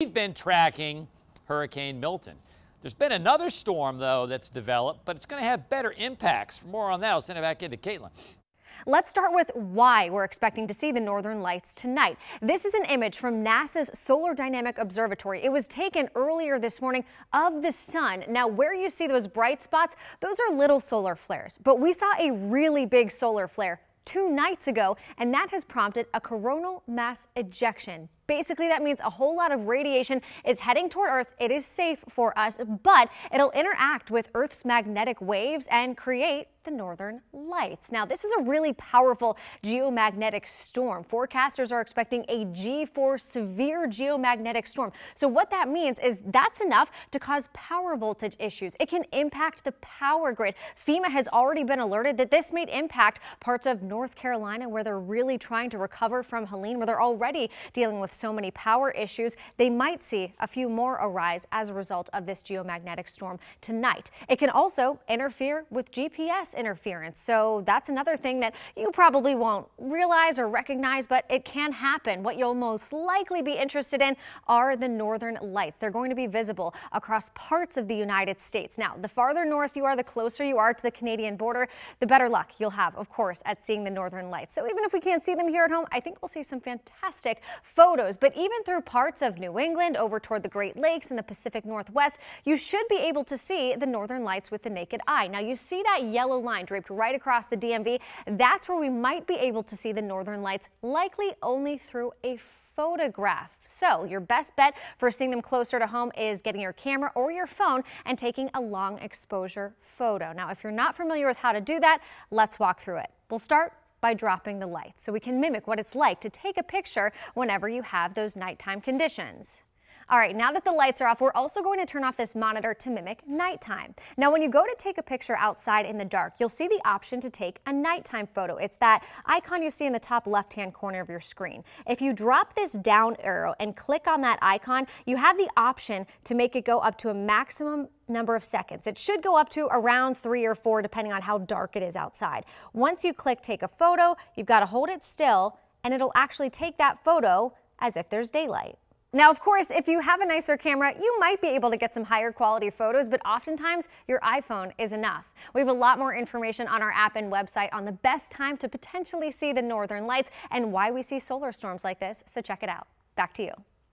We've been tracking Hurricane Milton. There's been another storm, though, that's developed, but it's going to have better impacts. For more on that, I'll send it back into Caitlin. Let's start with why we're expecting to see the northern lights tonight. This is an image from NASA's Solar Dynamic Observatory. It was taken earlier this morning of the sun. Now, where you see those bright spots, those are little solar flares, but we saw a really big solar flare two nights ago, and that has prompted a coronal mass ejection. Basically, that means a whole lot of radiation is heading toward Earth. It is safe for us, but it'll interact with Earth's magnetic waves and create the northern lights. Now, this is a really powerful geomagnetic storm. Forecasters are expecting a G4 severe geomagnetic storm. So what that means is that's enough to cause power voltage issues. It can impact the power grid. FEMA has already been alerted that this may impact parts of North Carolina where they're really trying to recover from Helene, where they're already dealing with so many power issues, they might see a few more arise as a result of this geomagnetic storm tonight. It can also interfere with GPS interference. So that's another thing that you probably won't realize or recognize, but it can happen. What you'll most likely be interested in are the northern lights. They're going to be visible across parts of the United States. Now, the farther north you are, the closer you are to the Canadian border, the better luck you'll have, of course, at seeing the northern lights. So even if we can't see them here at home, I think we'll see some fantastic photos but even through parts of New England over toward the Great Lakes and the Pacific Northwest, you should be able to see the northern lights with the naked eye. Now you see that yellow line draped right across the DMV. That's where we might be able to see the northern lights, likely only through a photograph. So your best bet for seeing them closer to home is getting your camera or your phone and taking a long exposure photo. Now, if you're not familiar with how to do that, let's walk through it. We'll start by dropping the light so we can mimic what it's like to take a picture whenever you have those nighttime conditions. All right, now that the lights are off, we're also going to turn off this monitor to mimic nighttime. Now, when you go to take a picture outside in the dark, you'll see the option to take a nighttime photo. It's that icon you see in the top left-hand corner of your screen. If you drop this down arrow and click on that icon, you have the option to make it go up to a maximum number of seconds. It should go up to around three or four, depending on how dark it is outside. Once you click take a photo, you've got to hold it still, and it'll actually take that photo as if there's daylight. Now, of course, if you have a nicer camera, you might be able to get some higher quality photos, but oftentimes your iPhone is enough. We have a lot more information on our app and website on the best time to potentially see the northern lights and why we see solar storms like this, so check it out. Back to you.